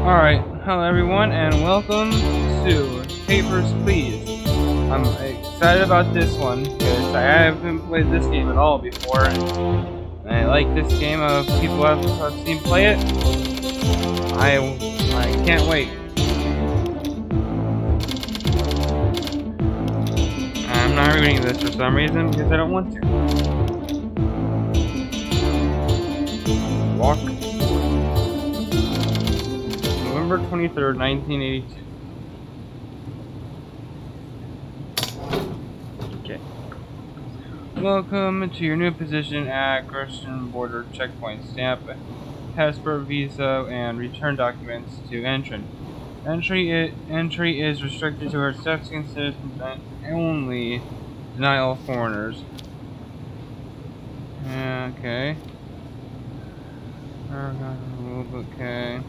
Alright, hello everyone, and welcome to Papers, Please. I'm excited about this one, because I haven't played this game at all before. And I like this game of people I've, I've seen play it. I, I can't wait. I'm not reading this for some reason, because I don't want to. Walk. November 23rd, 1982. Okay. Welcome to your new position at Grestin Border Checkpoint. Stamp passport, visa, and return documents to entrant. Entry, it, entry is restricted to our Mexican citizens and only denial of foreigners. Okay. Okay.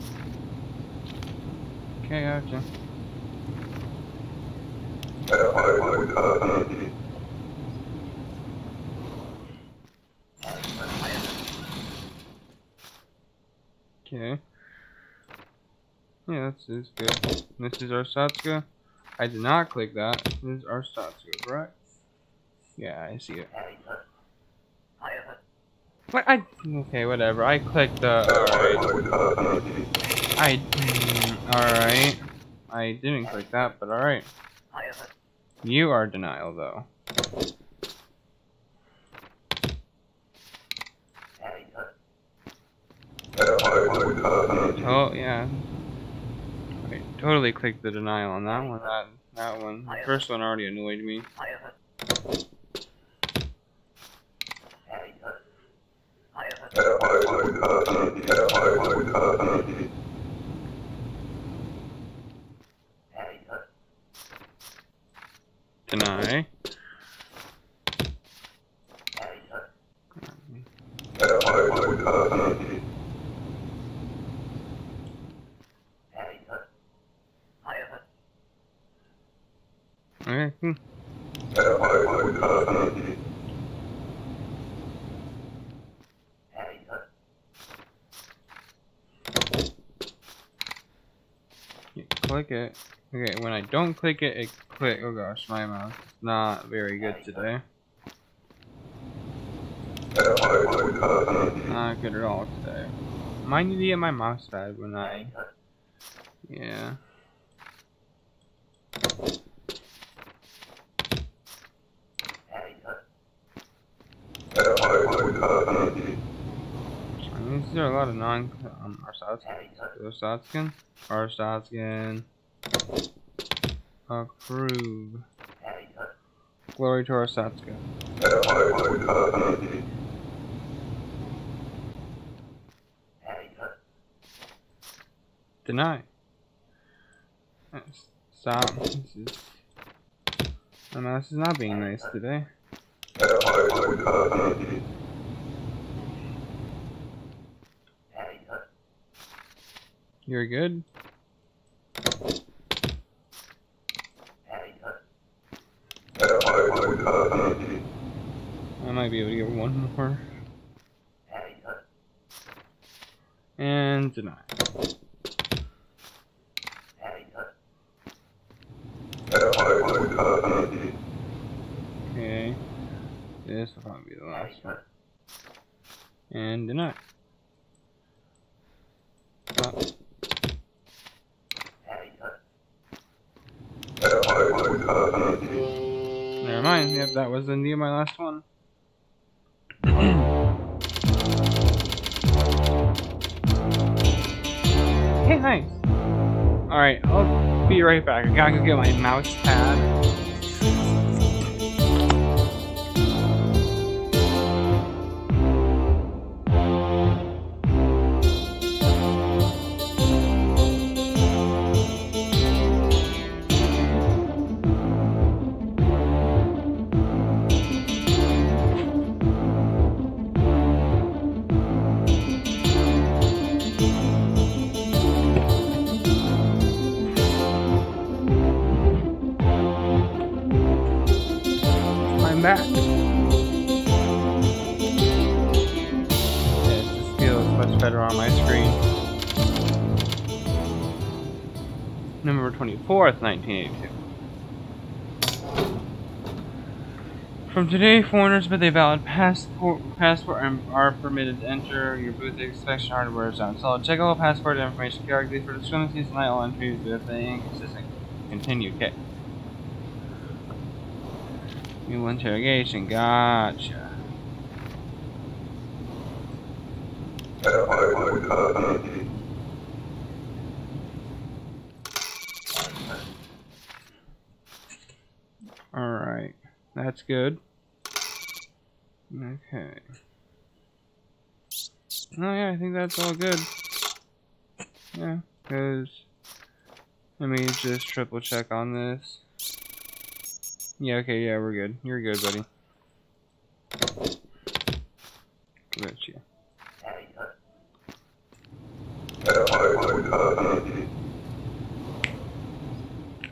Okay, gotcha. Okay. Yeah, this is good. This is Arstotzka. I did not click that. This is Arstotzka, correct? Yeah, I see it. What? I okay, whatever. I clicked the. Alright. I. Alright. I didn't click that, but alright. You are denial, though. Oh yeah. I totally clicked the denial on that one. That that one. The first one already annoyed me. Deny. Okay. Hmm. You click it. Okay, when I don't click it, it click. Oh gosh, my mouse not very good today. Not good at all today. Might need to get my mouse pad when I. Yeah. I mean, these are a lot of non um Arstotzkan. Arstotzkan. Approve. Glory to Arstotzka. Deny. Stop. This is. My mouse is not being nice today. You're good? I might be able to get one more. And deny. Okay. This will probably be the last one. And deny. Never mind. Yep, that was indeed my last one. Hey, nice. Alright, I'll be right back. I gotta go get my mouse pad. 4th, 1982. From today, foreigners with a valid passport, passport are permitted to enter your booth inspection hardware zone. So check all passport information carefully for discrepancies and all entries if they inconsistent. Continue. Okay. New interrogation. Gotcha. Uh, uh, Alright. That's good. Okay. Oh yeah, I think that's all good. Yeah, because... Let me just triple check on this. Yeah, okay, yeah, we're good. You're good, buddy. Got you.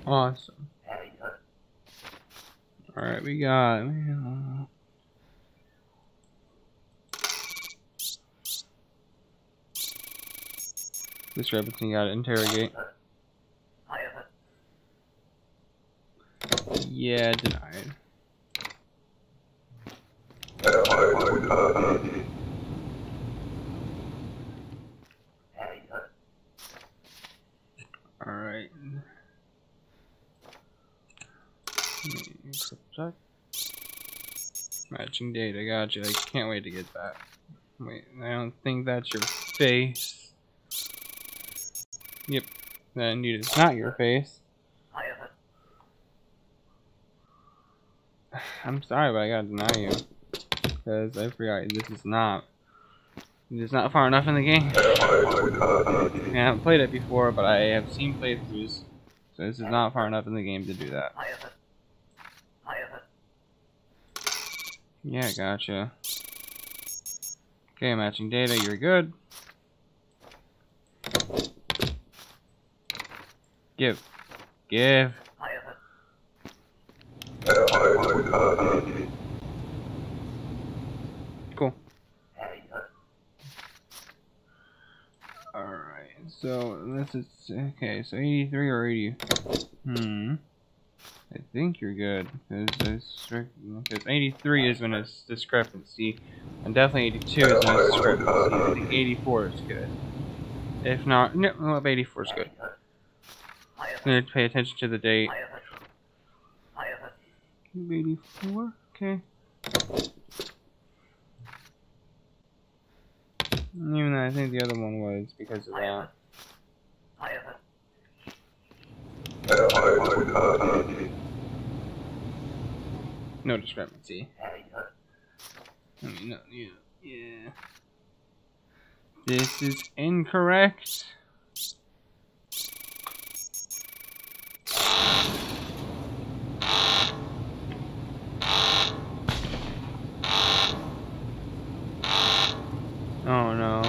Awesome. Alright, we got... This rabbit's gotta interrogate. Yeah, denied. Alright. Matching data, gotcha. I can't wait to get that. Wait, I don't think that's your face. Yep, that indeed is not your face. I'm sorry, but I gotta deny you. Because I forgot this is not. This is not far enough in the game. I haven't played it before, but I have seen playthroughs. So this is not far enough in the game to do that. Yeah, gotcha. Okay, matching data, you're good. Give. Give. Cool. Alright, so this is okay, so 83 or 80. Hmm. I think you're good. Because 83 is when it's discrepancy. And definitely 82 is when it's discrepancy. I think 84 is good. If not, no, well, 84 is good. I'm gonna pay attention to the date. 84? Okay. Even though I think the other one was because of that. No discrepancy. No, yeah, yeah. This is incorrect. Oh no.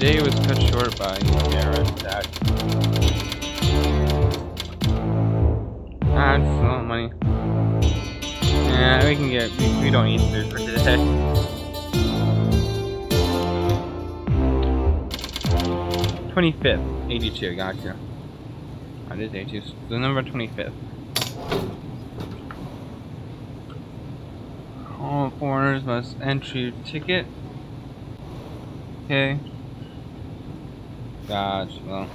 Day was cut short by Garrett that. Ah, it's a lot of money. Yeah, we can get, we, we don't need food for today. Twenty-fifth, eighty-two, gotcha. I did 82, so the number 25th. All foreigners must enter ticket. Okay. Gosh, well.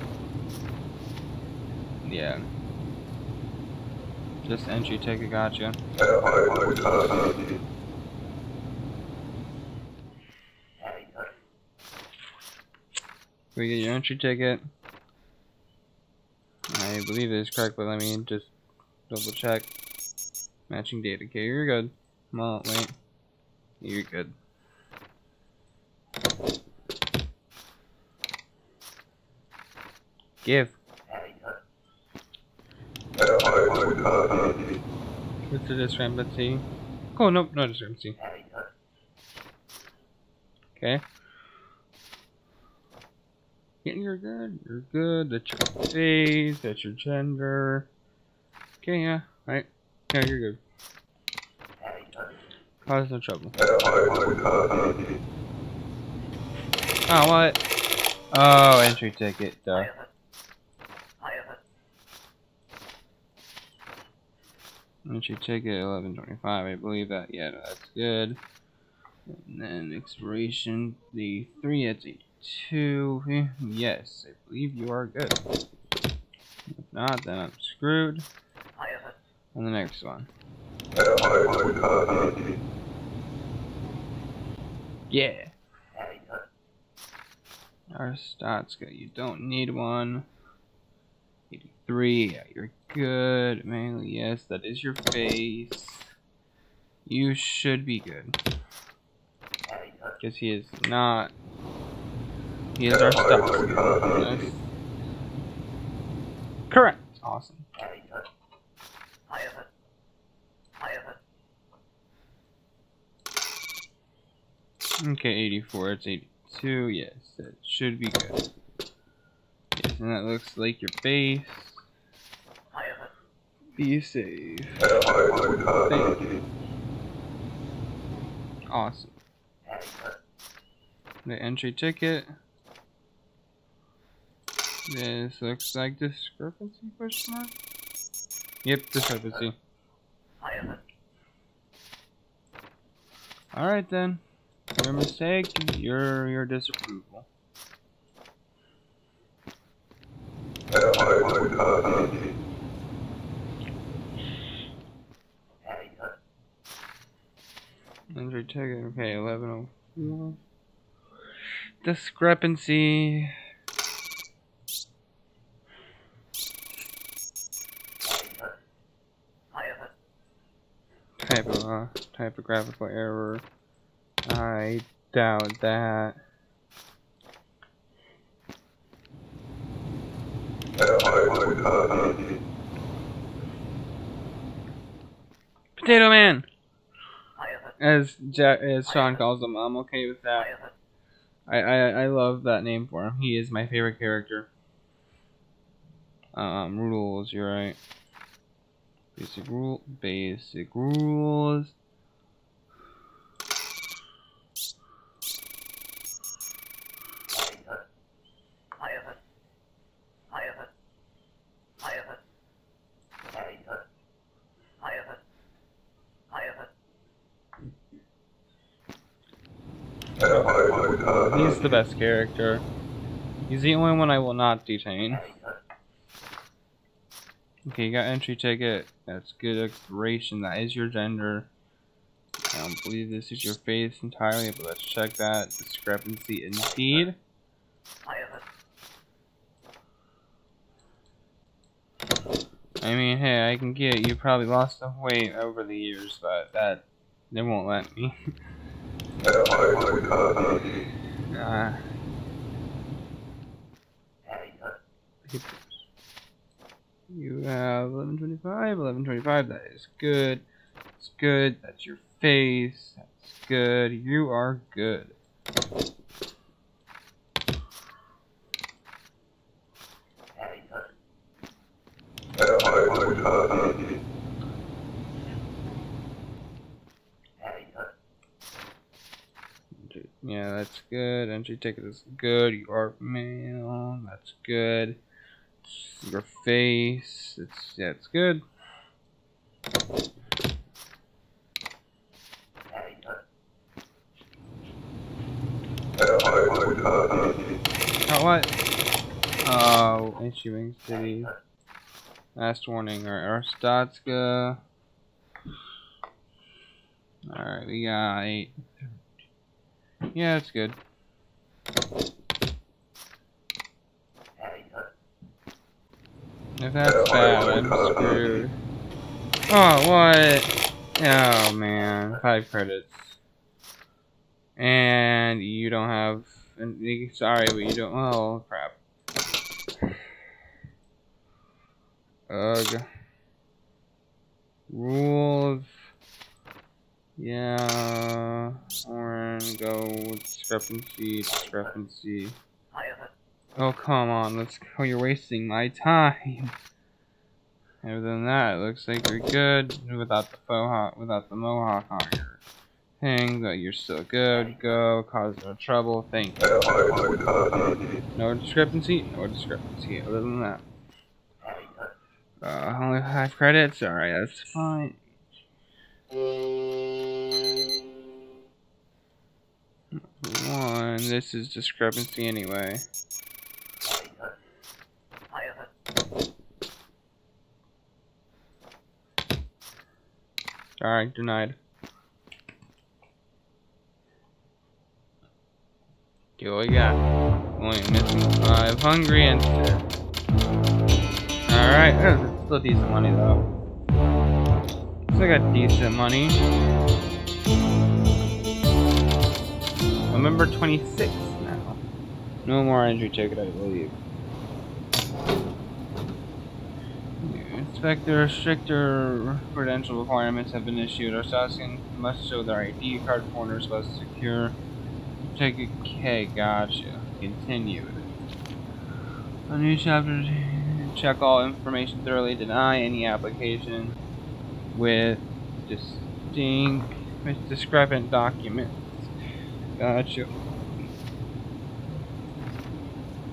Yeah. Just entry ticket, gotcha. We get your entry ticket. I believe it is correct, but let me just double check. Matching data. Okay, you're good. Well, wait. You're good. Give. What's the discrepancy? Oh, nope, no discrepancy. Okay. Yeah, you're good. You're good. That's your face. That's your gender. Okay, yeah. Right. Yeah, you're good. Oh, Cause no trouble. Oh, what? Oh, entry ticket, duh. Entry ticket 1125, I believe that. Yeah, that's good. And then expiration, the 3 at 2. Yes, I believe you are good. If not, then I'm screwed. And the next one. Yeah. Arstotzka. You don't need one. 83. Yeah, you're good. Mainly, yes, that is your face. You should be good. Because he is not. He is our stuff. Correct. Awesome. Okay, 84, it's 82, yes, that should be good. Yes, and that looks like your base. Be safe. Thank you. Awesome. The entry ticket. This looks like discrepancy question mark? Yep, discrepancy. Alright then. Your mistake, your your disapproval. Entry ticket, okay, 1104. Discrepancy. Type of, uh, typographical error. I doubt that. Potato Man! As Jack, as Sean calls him, I'm okay with that. I, I, I love that name for him. He is my favorite character. Um, rules, you're right. Basic rule, basic rules. The best character. He's the only one I will not detain. Okay, you got entry ticket. That's good expiration. That is your gender. I don't believe this is your face entirely, but let's check that. Discrepancy indeed. I mean, hey, I can get you probably lost some weight over the years, but that they won't let me. uh, you have 1125, 1125, that is good. That's good, that's your face, that's good, you are good. Yeah, that's good. Entry ticket is good. You are male. That's good. Your face. It's yeah, it's good. Oh what? Oh, Issuing City. Last warning, or Arstotzka. Alright, we got eight. Yeah, it's good. If that's bad, I'm screwed. Oh, what? Oh, man. Five credits. And you don't have... Sorry, but you don't... Oh, crap. Ugh. Rules. Yeah. Oren, go discrepancy, discrepancy. Oh, come on, let's go. You're wasting my time. Other than that, it looks like you're good without the faux without the mohawk on your Ping, that you're still good. Go, cause no trouble. Thank you. No discrepancy? No discrepancy. Other than that. Uh, only five credits? Alright, that's fine. One, this is discrepancy anyway. Alright, denied. Okay, what we got? Only missing five hungry and Alright, still decent money though. Still got decent money. November 26th now. No more entry ticket, I believe. Inspector, stricter credential requirements have been issued. Arstotzkan must show their ID card pointers must secure. Ticket K, gotcha. Continue. A new chapter. Check all information thoroughly. Deny any application with distinct, discrepant documents. Gotcha.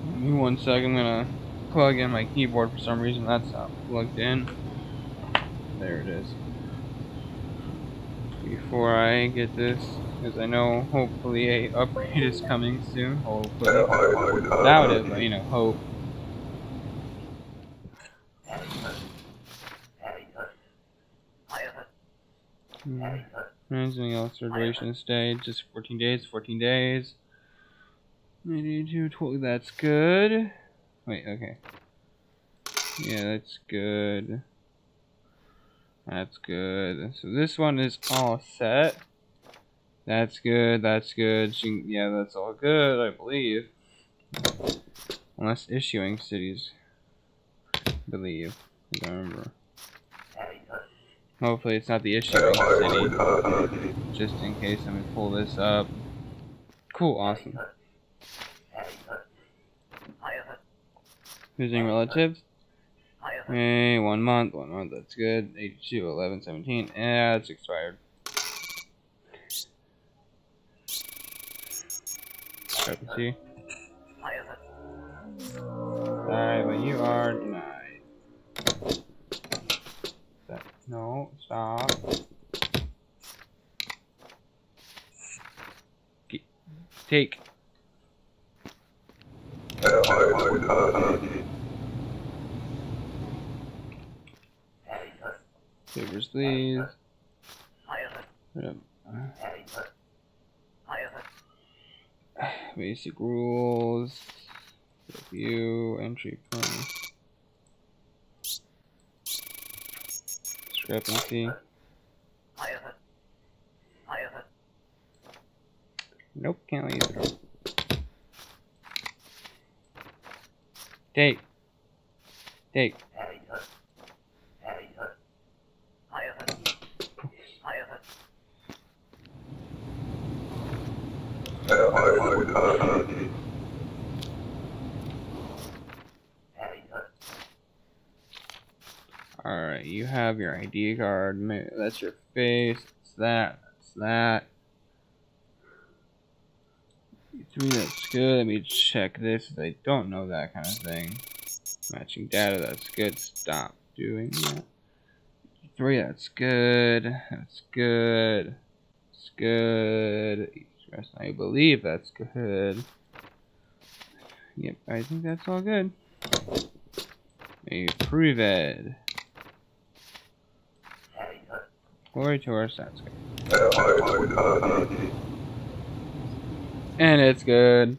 Give me one sec. I'm gonna plug in my keyboard for some reason. That's not plugged in. There it is. Before I get this, because I know hopefully a upgrade is coming soon. Hopefully, doubt it, but you know, hope. Hmm. Anything else? Duration stay just 14 days. 14 days. 92, 12. That's good. Wait, okay. Yeah, that's good. That's good. So this one is all set. That's good, that's good. Yeah, that's all good, I believe. Unless issuing cities. Believe. I don't remember. Hopefully it's not the city. Just in case, let me pull this up. Cool, awesome. Visiting relatives. Hey, one month, one month, that's good. 82, 11, 17. Yeah, it's expired. Discrepancy. Alright, but you are denied. No, stop. Take. Papers, please. Basic rules. Review, entry point. Discrepancy. Nope, can't leave you through. Take. Take. Alright, you have your ID card. That's your face. That's that. That's that. Three, that's good. Let me check this. I don't know that kind of thing. Matching data, that's good. Stop doing that. Three, that's good. That's good. That's good. I believe that's good. Yep, I think that's all good. Approve it. Glory to our stats. And it's good.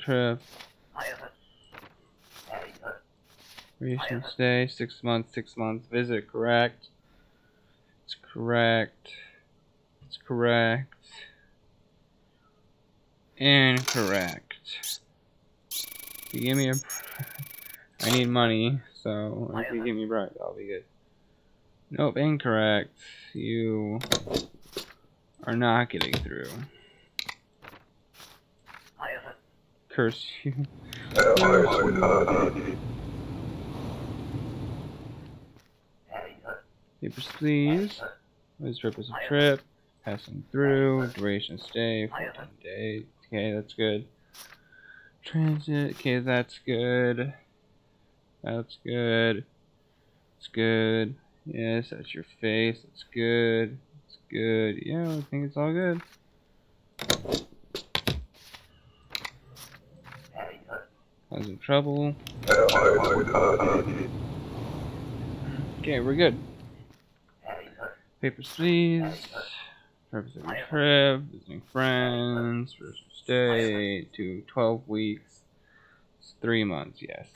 Trip. Recent stay, six months, six months. Visit, correct. It's correct. It's correct. Incorrect. You give me a... I need money, so if you get me right, I'll be good. Nope, incorrect. You are not getting through. Curse you. Papers, please. What is purpose of trip? Passing through. Duration of stay. 14 days. Okay, that's good. Transit. Okay, that's good. That's good. It's good. Yes, that's your face. That's good. It's good. Yeah, I think it's all good. Causing trouble. Okay, we're good. Papers, please. Purpose of trip, visiting friends, first stay, to 12 weeks. It's three months, yes.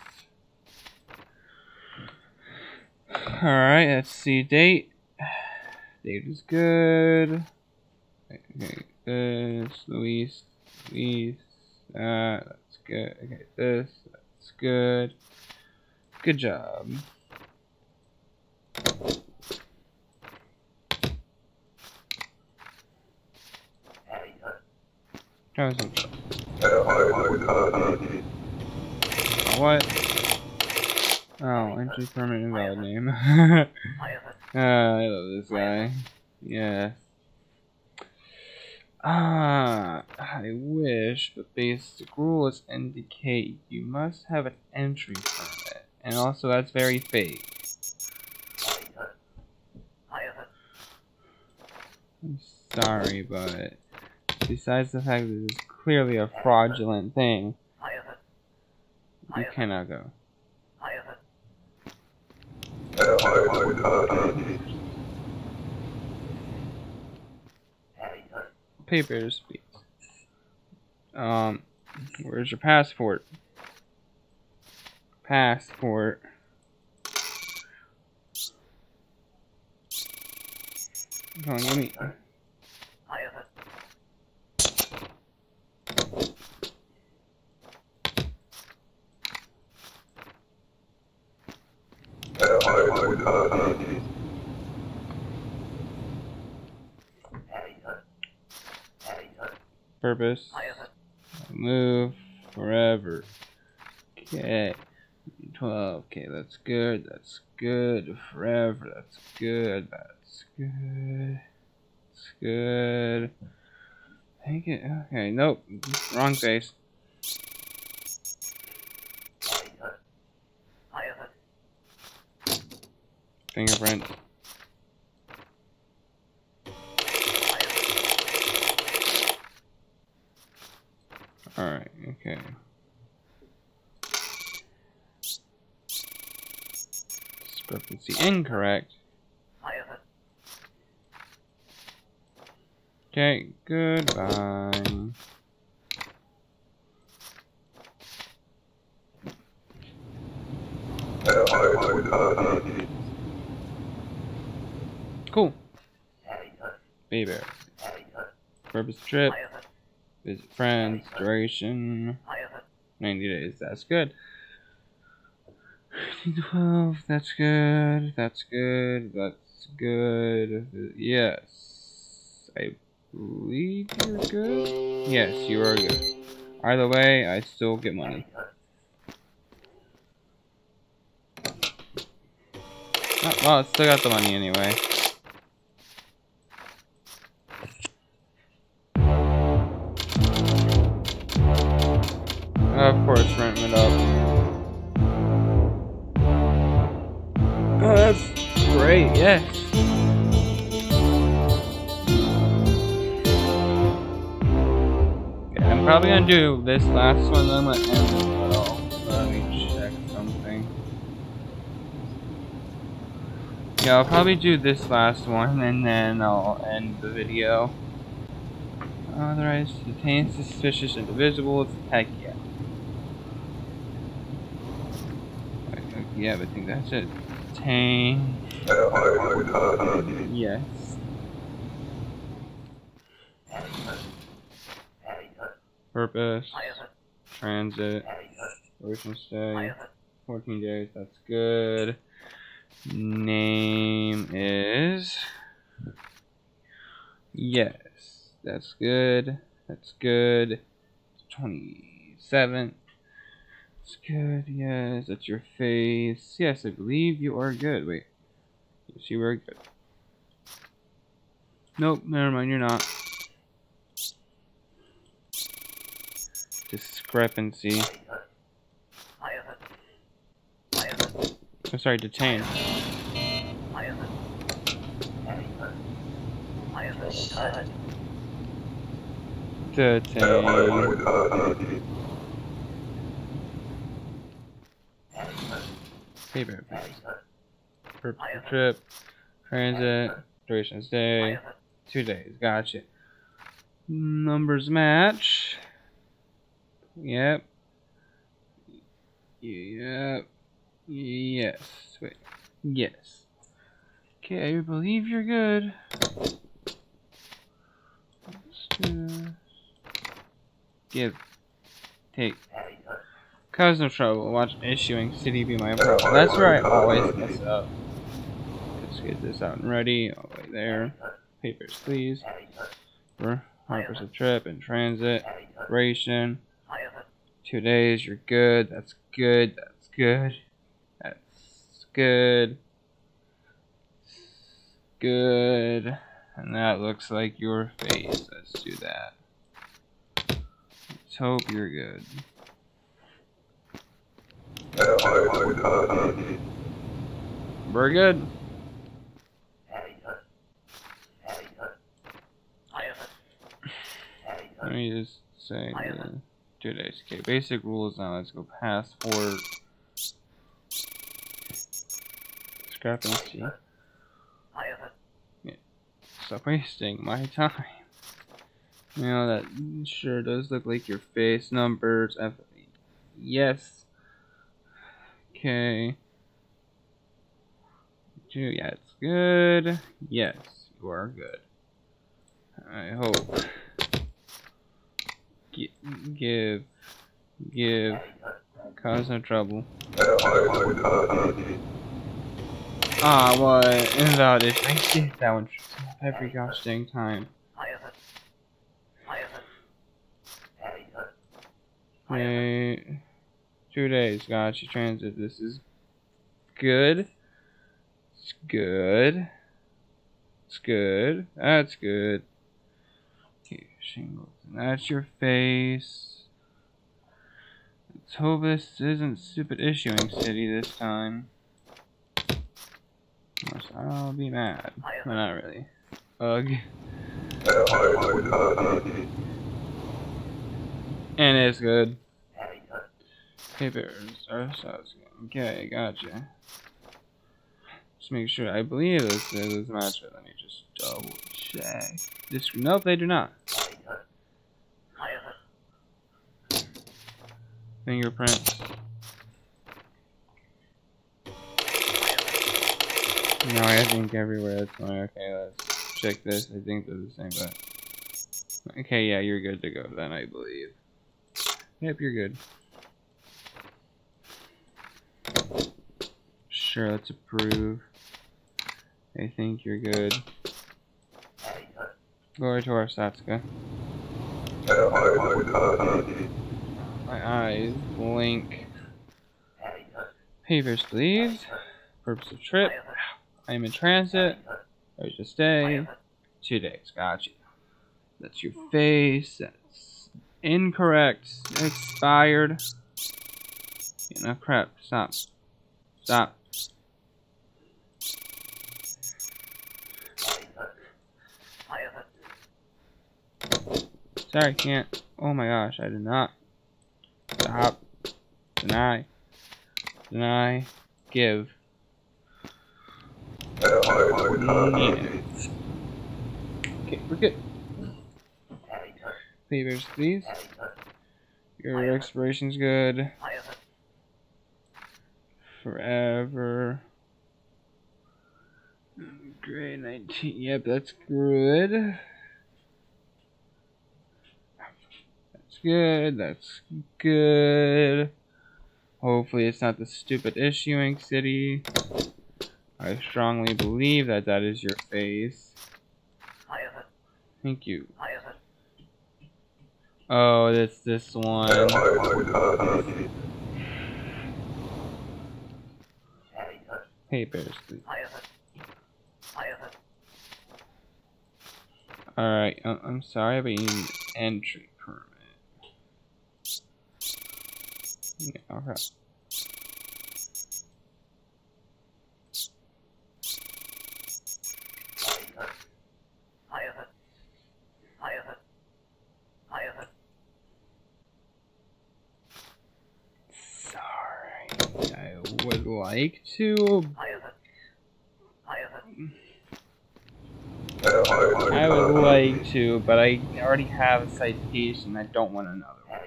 Alright, let's see. Date. Date is good. Okay, this, Luis, Luis, that, that's good. Okay, this, that's good. Good job. Try some. Uh, uh, uh, what? Oh, entry permit invalid name. uh, I love this guy. Yeah. Ah, I wish, but basic rules indicate you must have an entry permit. And also, that's very fake. I'm sorry, but besides the fact that this is clearly a fraudulent thing, you cannot go. Papers. Um, where's your passport? Passport. Come on, let me. Purpose. Oh, Move forever. Okay. 12. Okay, that's good. That's good. Forever. That's good. That's good. That's good. Take it. Okay, nope. Wrong face. Oh, oh, Fingerprint. Alright, okay. Discrepancy incorrect. Okay, goodbye. Cool. Baby. Purpose trip. Visit friends. Duration. 90 days. That's good. 12. That's good. That's good. That's good. Yes. I believe you're good. Yes, you are good. Either way, I still get money. Oh, well, I still got the money anyway. Of course, rent went up. Oh, that's great, yes. Okay, I'm probably gonna do this last one, then I'm gonna end it. Well, let me check something. Yeah, I'll probably do this last one, and then I'll end the video. Authorized to detain suspicious individuals. Heck yeah. Yeah, but I think that's it. Detain. Yes. Purpose. Transit. Duration stay. 14 days, that's good. Name is... Yes, that's good. That's good. 27. Good, yes. That's your face. Yes, I believe you are good. Wait. Yes, you were good. Nope, never mind, you're not. Discrepancy. I'm sorry, detain. Detain. Paper. Per trip. Transit. Duration stay. Two days. Gotcha. Numbers match. Yep. Yep. Yes. Wait. Yes. Okay, I believe you're good. Give. Take. Cause no trouble. Watch issuing city be my problem. That's where I always mess up. Let's get this out and ready. All the way there. Papers, please. For Harper's a trip in transit. Ration. Two days. You're good. That's good. That's good. That's good. Good. And that looks like your face. Let's do that. Let's hope you're good. We're good. Let me just say uh, two days. Okay, basic rules now. Let's go passport. Discrepancy. Yeah. Stop wasting my time. You know, that sure does look like your face numbers. Yes. Okay. Yeah, it's good. Yes, you are good. I hope. G give. Give. Cause no trouble. Ah, what? Invalid. I did that one every gosh dang time. Wait. Two days. Gotcha. Transit. This is good. It's good. It's good. That's good. Okay, shingles. That's your face. Let's hope this isn't stupid issuing city this time. I'll be mad. But not really. Ugh. And it's good. Papers Okay, gotcha. Just make sure. I believe this is match. Let me just double check. This nope, they do not. Fingerprints. No, I think everywhere that's fine. Okay, let's check this. I think they're the same, but okay, yeah, you're good to go then, I believe. Yep, you're good. Sure, let's approve. I think you're good. Glory to Arstotzka. My eyes blink. Papers, please. Purpose of trip. I am in transit. Where's your stay? Two days. Gotcha. That's your face. That's incorrect. Expired. You crap. Stop. Stop. Sorry, can't. Oh my gosh, I did not. Stop. Deny. Deny. Give. Okay, we're good. Favors, please. Your expiration's good. Forever. Grade 19. Yep, that's good. That's good. That's good. Hopefully it's not the stupid issuing city. I strongly believe that that is your face. Thank you. Oh, it's this one. Papers, please. Alright, uh, I'm sorry, but you need entry Yeah, alright. Sorry, I would like to, I would like to, but I already have a citation. I don't want another one.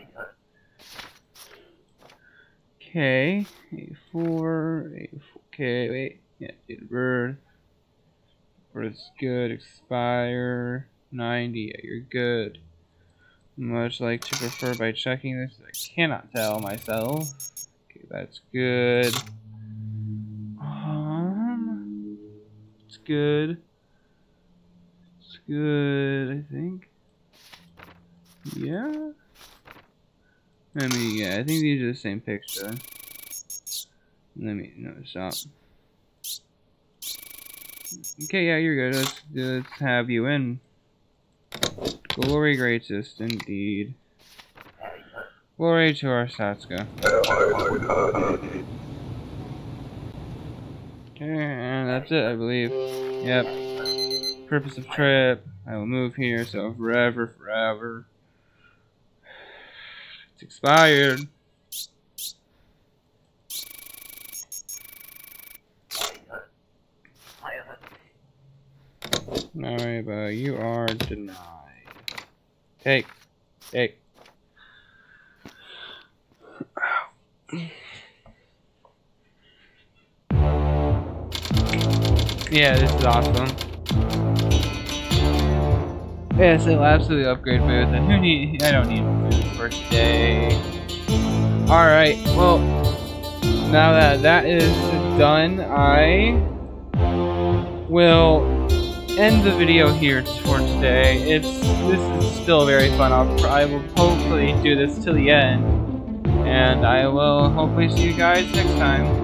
Okay, A4, A4, okay, wait, yeah, date birth. Birth's good, expire, 90, yeah, you're good. Much like to prefer by checking this, I cannot tell myself. Okay, that's good. Um, it's good It's good, I think. Yeah? I mean, yeah, I think these are the same picture. Let me, no, stop. Okay, yeah, you're good. Let's, let's have you in. Glory greatest, indeed. Glory to Arstotzka. Okay, and that's it, I believe. Yep purpose of trip. I will move here, so forever, forever. It's expired. Alright, but you are denied. Take. Take. Yeah, this is awesome. Yes, it'll absolutely upgrade booth, and who need- I don't need food for today. Alright, well, now that that is done, I will end the video here for today. It's This is still very fun. I'll, I will hopefully do this till the end, and I will hopefully see you guys next time.